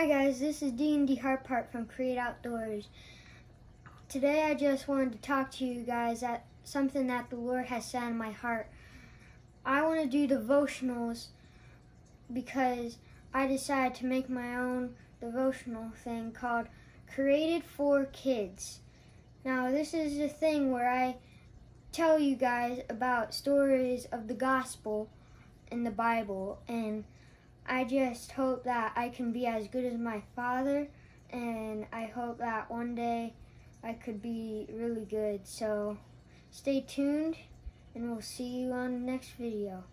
Hi guys, this is Degan from Created Outdoors. Today I just wanted to talk to you guys at something that the Lord has set in my heart. I want to do devotionals because I decided to make my own devotional thing called Created for Kids. Now this is a thing where I tell you guys about stories of the gospel in the Bible and I just hope that I can be as good as my father, and I hope that one day I could be really good. So stay tuned, and we'll see you on the next video.